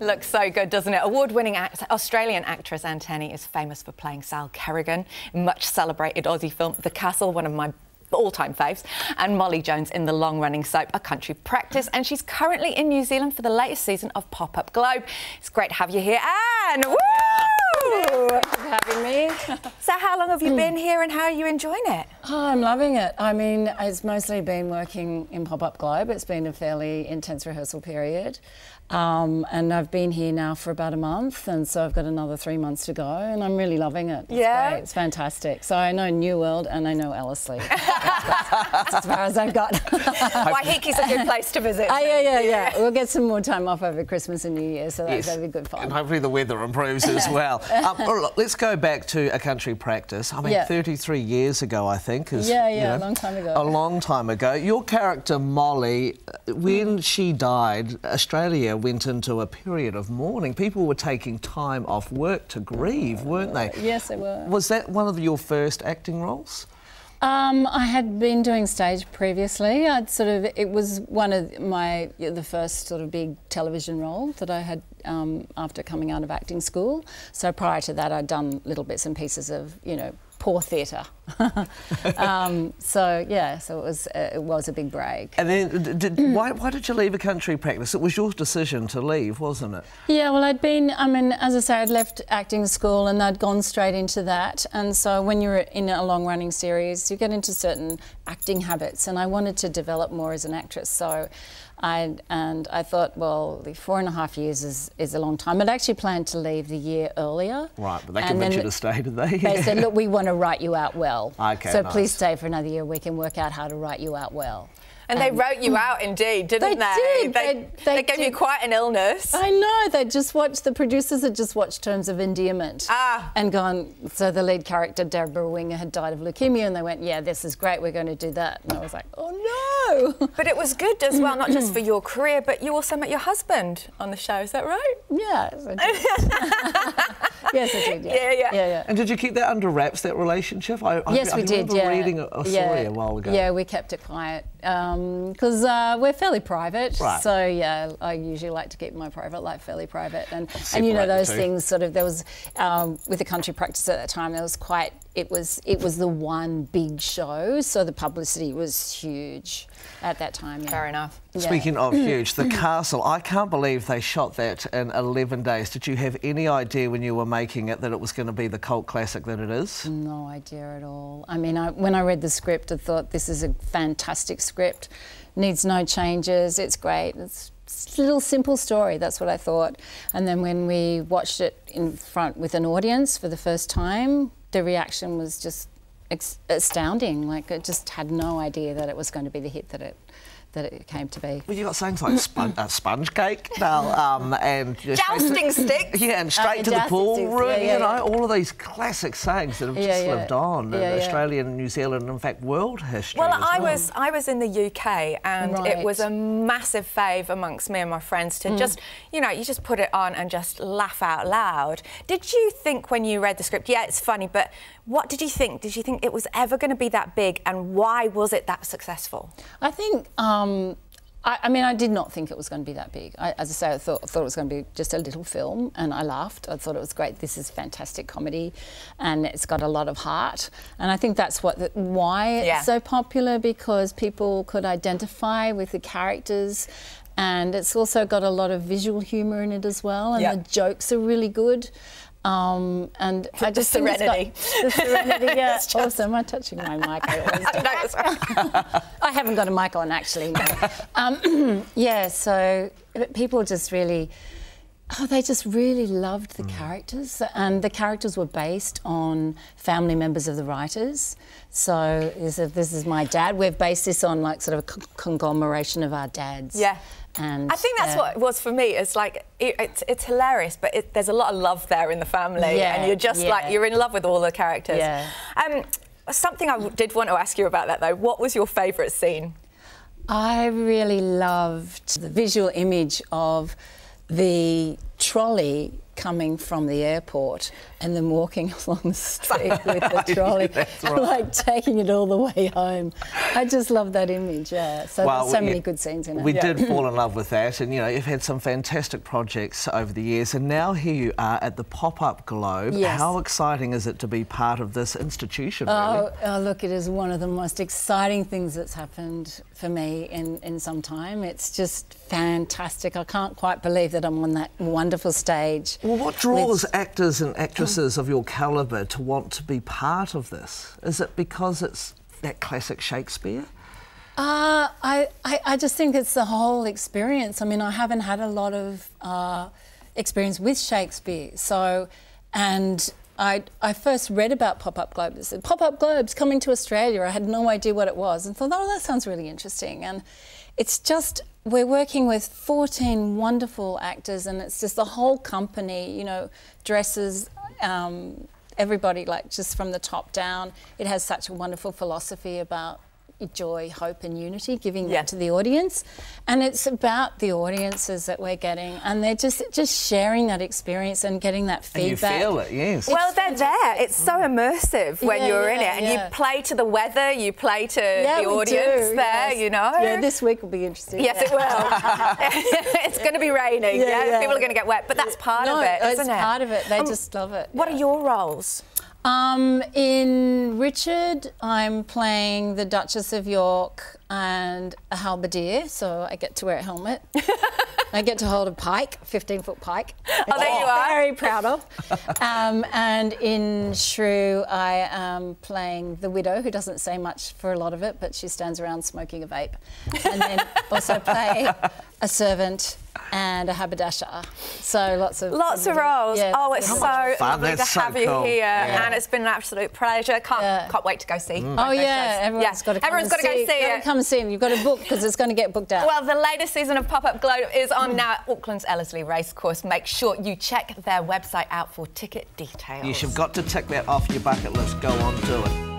looks so good, doesn't it? Award-winning act Australian actress Anne Tenney is famous for playing Sal Kerrigan in much celebrated Aussie film The Castle, one of my all-time faves, and Molly Jones in the long-running soap A Country Practice, and she's currently in New Zealand for the latest season of Pop-Up Globe. It's great to have you here, Anne! Woo! Thanks for having me. so how long have you been here and how are you enjoying it? Oh, I'm loving it. I mean, it's mostly been working in Pop-Up Globe. It's been a fairly intense rehearsal period. Um, and I've been here now for about a month, and so I've got another three months to go, and I'm really loving it. It's yeah, great. it's fantastic. So I know New World and I know Ellerslie. that's, as far as I've got. Waiheke's a good place to visit. Oh, yeah, yeah, yeah. We'll get some more time off over Christmas and New Year, so that's yes. going to be good fun. And hopefully the weather improves as well. um, look, let's go back to a country practice. I mean, yeah. 33 years ago, I think. Is, yeah, yeah, you know, a long time ago. A long time ago. Your character Molly, when mm. she died, Australia went into a period of mourning. People were taking time off work to grieve, weren't they? Yes, they were. Was that one of your first acting roles? Um, I had been doing stage previously. I'd sort of it was one of my the first sort of big television role that I had um, after coming out of acting school. So prior to that, I'd done little bits and pieces of you know poor theatre. Um, so yeah, so it was uh, it was a big break. And then, did, why, why did you leave a country practice? It was your decision to leave, wasn't it? Yeah, well, I'd been. I mean, as I say, I'd left acting school and I'd gone straight into that. And so when you're in a long running series, you get into certain acting habits, and I wanted to develop more as an actress. So. I, and I thought, well, the four and a half years is, is a long time. I'd actually planned to leave the year earlier. Right, but they convinced you to stay, did they? They said, look, we want to write you out well well. Okay, so nice. please stay for another year. We can work out how to write you out well. And they wrote you out indeed, didn't they? They did. They, they, they, they gave did. you quite an illness. I know. They just watched, the producers had just watched Terms of Endearment. Ah. And gone, so the lead character, Deborah Winger, had died of leukemia, and they went, yeah, this is great, we're going to do that. And I was like, oh no. But it was good as well, not just for your career, but you also met your husband on the show, is that right? Yes, I did. yes, I did. Yeah. Yeah, yeah. yeah, yeah. And did you keep that under wraps, that relationship? I, yes, I, we I did. Yeah. reading a, a story yeah. a while ago. Yeah, we kept it quiet because um, uh, we're fairly private. Right. So yeah, I usually like to keep my private life fairly private, and and you know those things sort of there was um, with the country practice at that time there was quite it was it was the one big show, so the publicity was huge at that time. Yeah. Fair enough. Yeah. Speaking of huge, the castle. I can't believe they shot that in 11 days. Did you have any idea when you were making it that it was going to be the cult classic that it is? No idea at all. I mean, I, when I read the script, I thought this is a fantastic script. Needs no changes. It's great. It's a little simple story. That's what I thought. And then when we watched it in front with an audience for the first time, the reaction was just astounding. Like, I just had no idea that it was going to be the hit that it that it came to be. Well, you got things like spon uh, sponge cake now, um, and jousting sticks. Yeah, and straight uh, to the pool sticks. room. Yeah, yeah, you know, yeah. all of these classic sayings that have just lived on in Australian, New Zealand, and in fact, world history. Well, I well. was I was in the UK, and right. it was a massive fave amongst me and my friends to mm. just, you know, you just put it on and just laugh out loud. Did you think when you read the script, yeah, it's funny, but what did you think? Did you think it was ever going to be that big, and why was it that successful? I think. Um, I, I, mean, I did not think it was going to be that big. I, as I say, I thought, thought it was going to be just a little film, and I laughed. I thought it was great. This is fantastic comedy, and it's got a lot of heart. And I think that's what the, why it's so popular because people could identify with the characters, and it's also got a lot of visual humour in it as well. And the jokes are really good. Um, and the, I just the serenity. the serenity, yeah. also, am I touching my mic? I, I haven't got a mic on actually. No. Um, yeah, so people just really. Oh, they just really loved the mm. characters, and the characters were based on family members of the writers. So this is, this is my dad. We've based this on like sort of a conglomeration of our dads. Yeah. And I think that's uh, what it was for me. It's like it, it's, it's hilarious, but it, there's a lot of love there in the family, yeah, and you're just yeah. like you're in love with all the characters. Yeah. Um, something I did want to ask you about that though. What was your favourite scene? I really loved the visual image of the trolley coming from the airport and then walking along the street with the trolley, and, right. like taking it all the way home. I just love that image. Yeah. So Well, there's so we- many good scenes in it. We Yeah. did fall in love with that, and you know, you've had some fantastic projects over the years, and now here you are at the Pop Up Globe. Yes. How exciting is it to be part of this institution? Oh, really? Oh, oh, look, it is one of the most exciting things that's happened for me in, in some time. It's just fantastic. I can't quite believe that I'm on that wonderful stage. Well, what draws with- actors and actresses of your calibre to want to be part of this? Is it because it's that classic Shakespeare? Uh, I, I, I just think it's the whole experience. I mean, I haven't had a lot of uh, experience with Shakespeare. So, and I, I first read about Pop Up Globes. Pop Up Globe's coming to Australia. I had no idea what it was and thought, oh, that sounds really interesting. And it's just, we're working with 14 wonderful actors, and it's just the whole company, you know, dresses. Um, everybody, like just from the top down, it has such a wonderful philosophy about joy, hope, and unity, giving Yeah. that to the audience. And it's about the audiences that we're getting, and they're just just sharing that experience and getting that And you feedback. feel it, yes. Well, they're there. It's so immersive when Yeah, you're in it, and yeah. you play to the weather, you play to Yeah, the we audience do, there. yes. You know. Yeah, this week will be interesting. Yes, it will. it's going to be raining. Yeah, Yeah, yeah. people are going to get wet, but that's part no, of it, it's isn't it? part of it. They Um, just love it. What yeah. are your roles? Um, in Richard, I'm playing the Duchess of York and a halberdier, so I get to wear a helmet. I get to hold a pike, 15 foot pike. Oh, there you are. Very proud of. Um, and in Shrew, I am playing the widow who doesn't say much for a lot of it, but she stands around smoking a vape. And then also play a servant and a haberdasher. So lots of Lots of roles. Yeah, oh, it's of so fun. lovely That's to so have you cool. here, Yeah. and it's been an absolute pleasure. Can't Yeah. can't wait to go see. Mm. Oh both those yeah, shows. everyone's got to come Everyone's and got to go see Gotta it. come and see it. You've got to book because it's going to get booked out. Well, the latest season of Pop Up Globe is on now at Auckland's Ellerslie Racecourse. Make sure you check their website out for ticket details. Yes, you've got to tick that off your bucket list. Go on, do it.